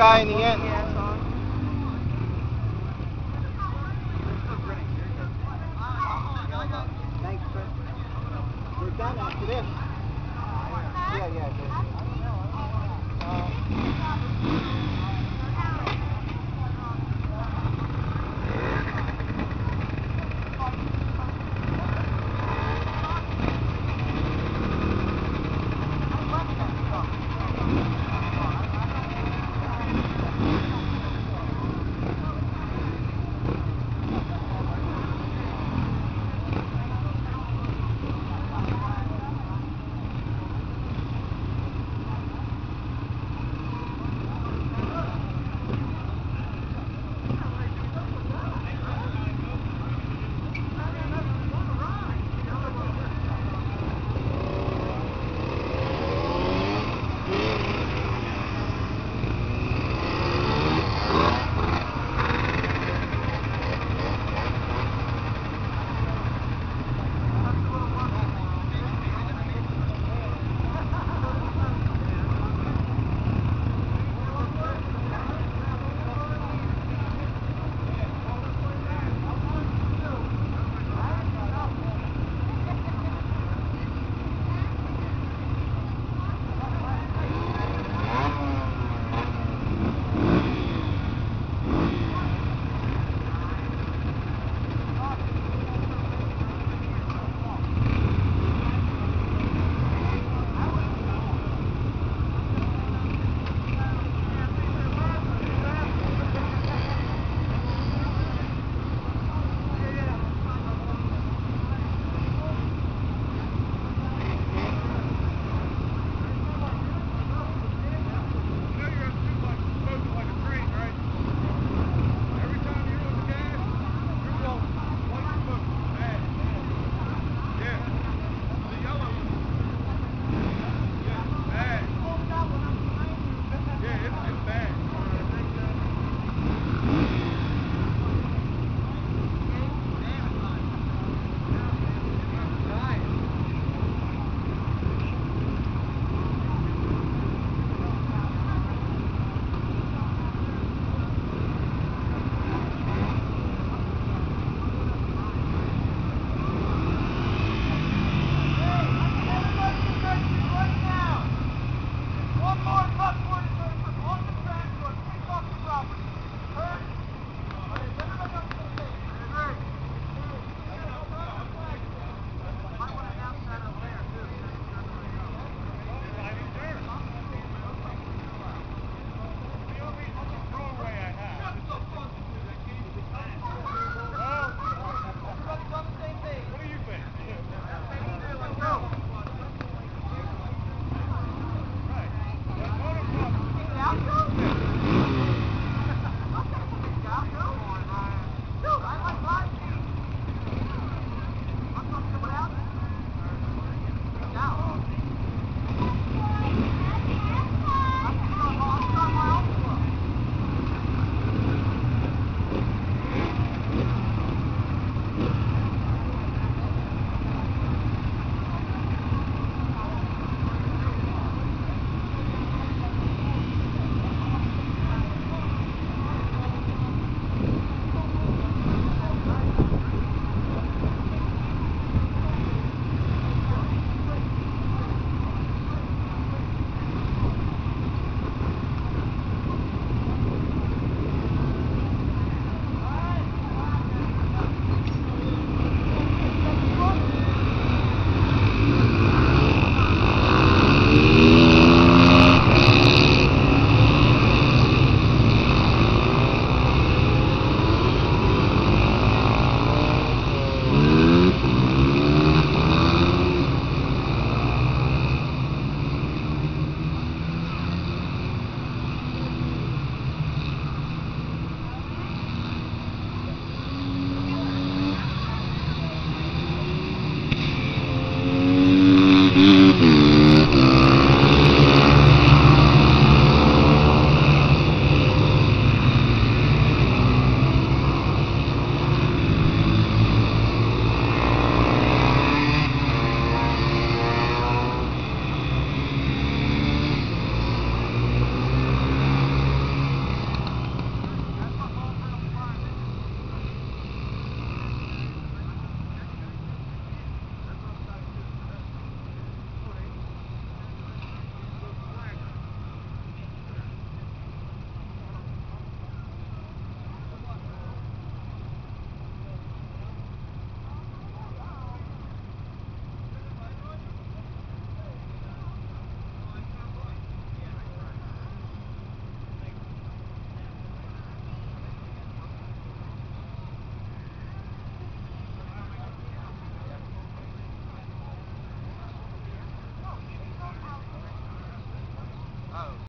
guy in the end. Thanks, Chris. We're done after this.